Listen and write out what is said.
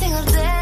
single day.